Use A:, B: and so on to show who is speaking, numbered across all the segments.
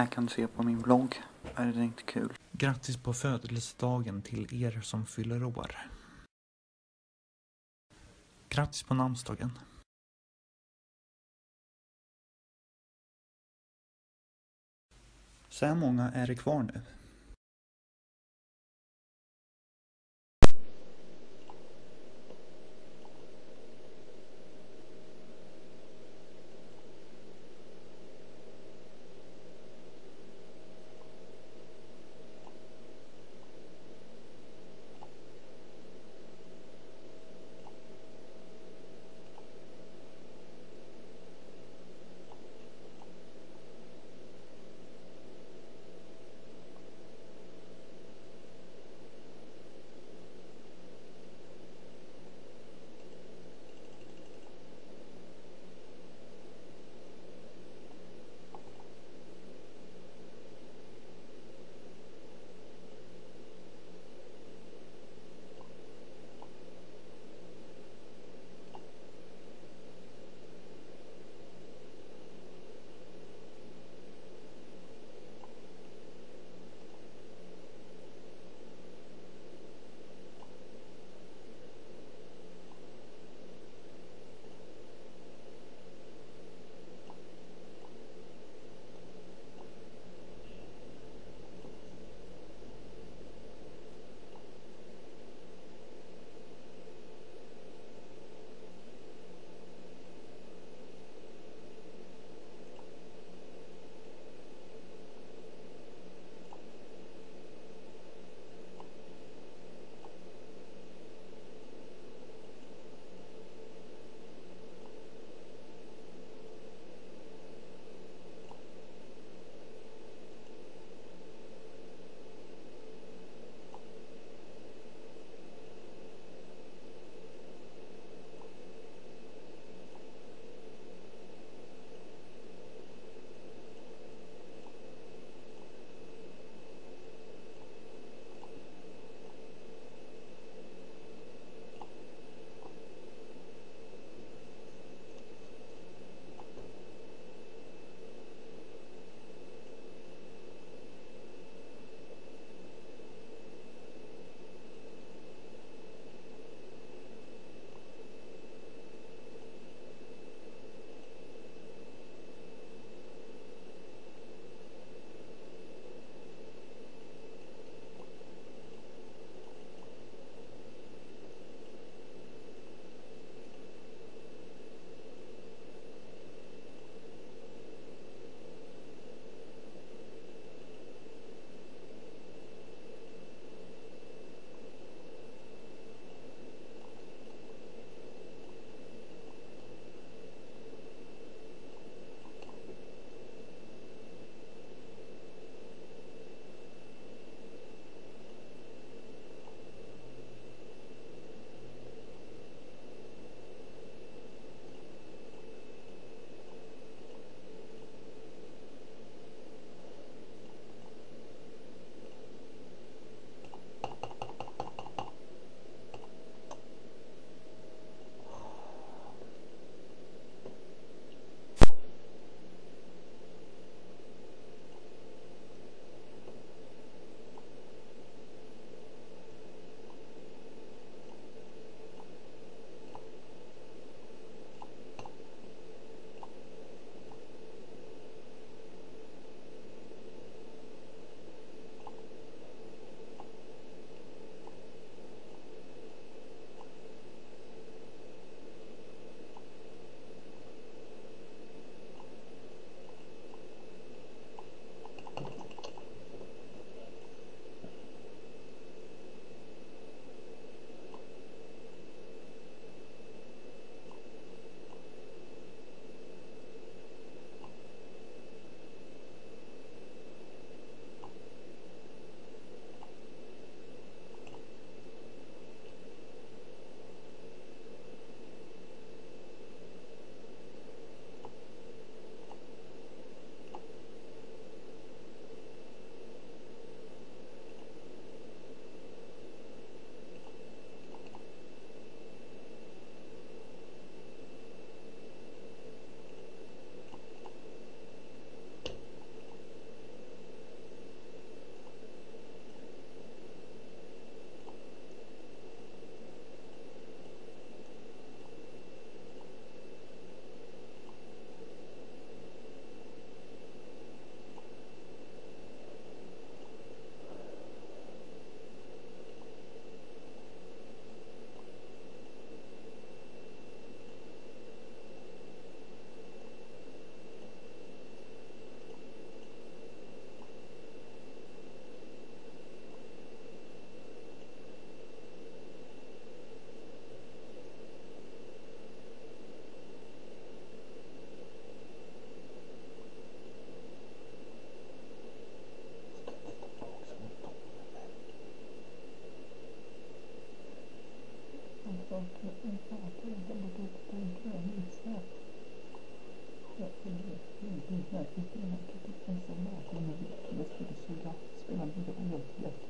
A: Här kan du se på min blogg. Är det inte kul?
B: Grattis på födelsedagen till er som fyller år. Grattis på namnsdagen. Så här många är det kvar nu. Yes, yes.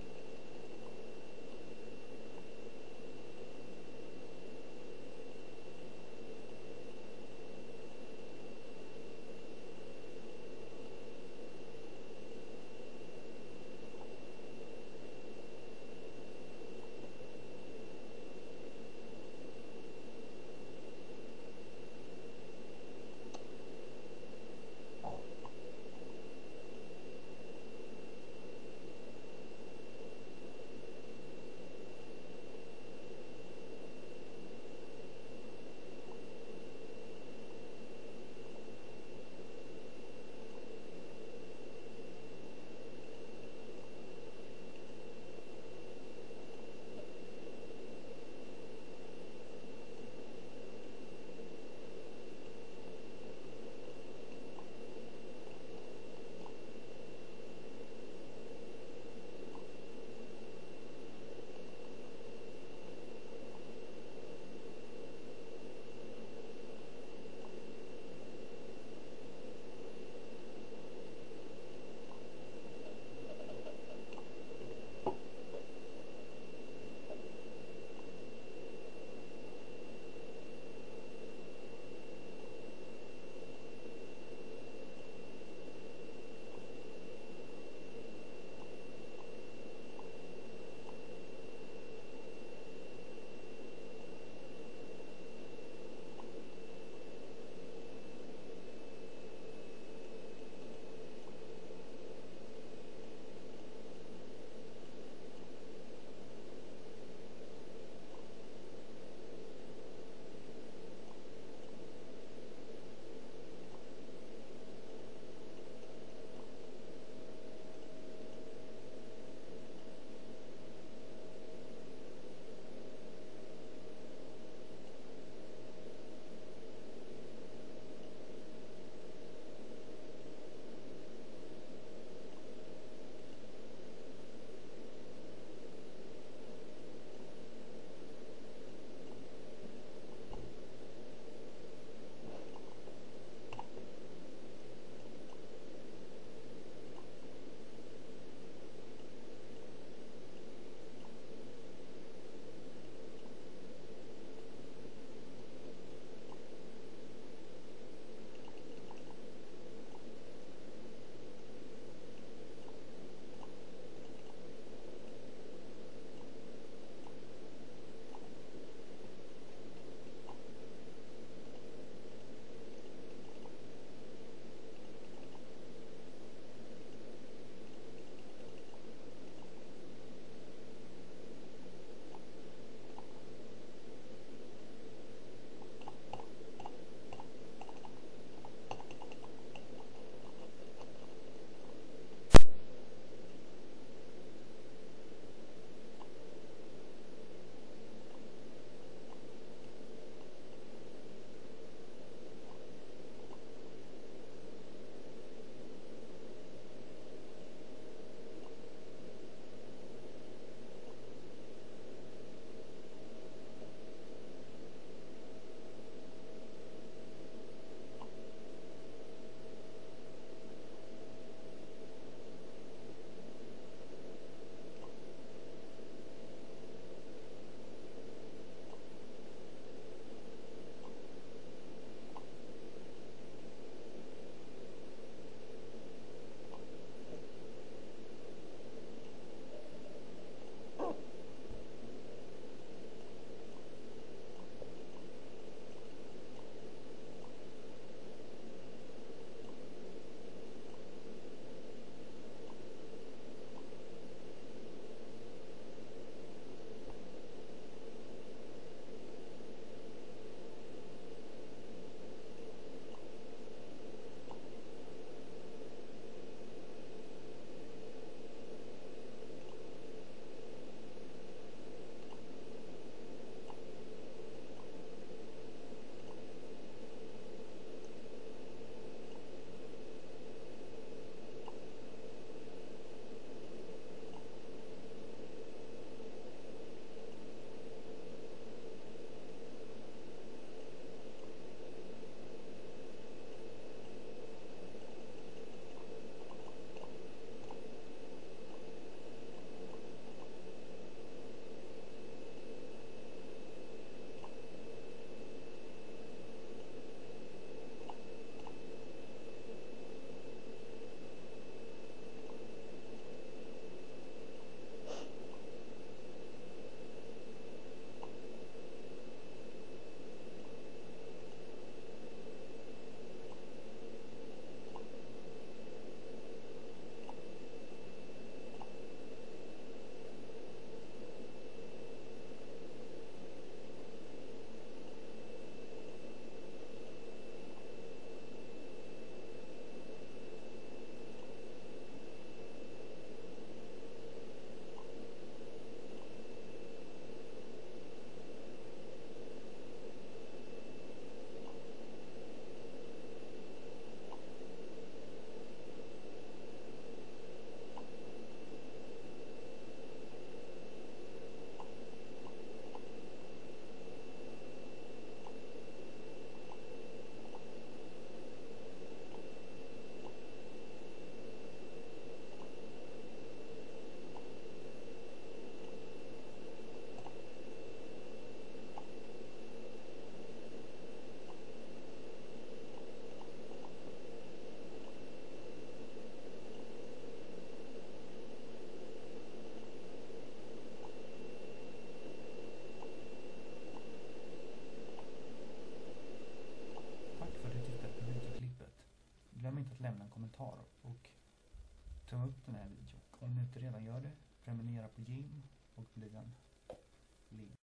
B: Inte redan gör det, prenumerera på Jim och bli en